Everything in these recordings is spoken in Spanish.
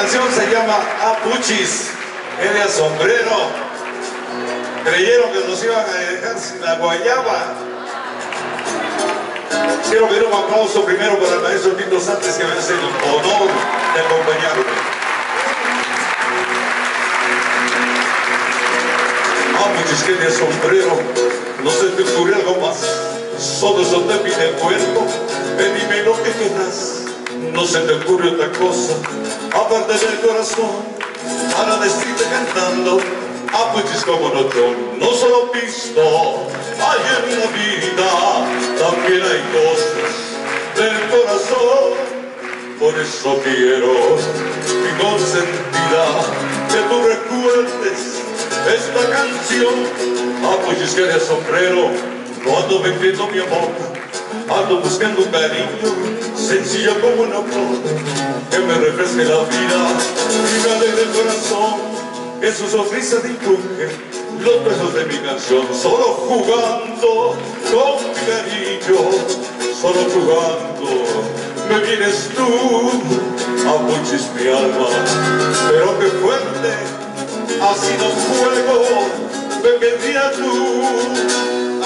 canción se llama Apuchis, es de sombrero. Creyeron que nos iban a dejar sin la guayaba. Quiero pedir un aplauso primero para el maestro Tito Santos que me hace el honor de acompañarme. Apuchis, que de sombrero, no se te ocurre algo más. Solo eso te pide el cuerpo, pedime lo que quieras. No se te ocurre otra cosa, aparte del corazón, para decirte cantando, apuchis como no no solo pisto, hay en la vida, también hay cosas del corazón. Por eso quiero, mi consentida, que tú recuerdes esta canción. Apuchis que de sombrero, no ando vendiendo mi amor, ando buscando cariño sencillo como una flor que me refresque la vida. Y me alegre el corazón que su sonrisa dibuje los besos de mi canción. Solo jugando con mi cariño solo jugando me vienes tú apuchis mi alma. Pero qué fuerte así no juego me pedía tú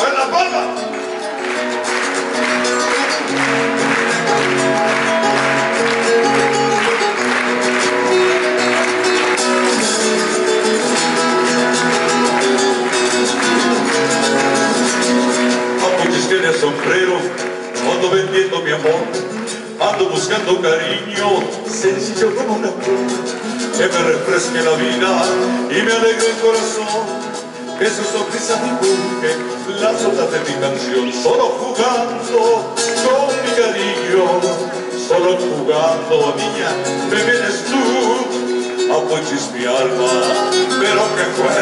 tiene sombrero, ando vendiendo mi amor, ando buscando cariño, sencillo como una flor, que me refresque la vida y me alegre el corazón, que su sonrisa dibuje las hojas de mi canción, solo jugando con mi cariño, solo jugando, niña, me vienes tú, apoyes mi alma, pero qué fuerte,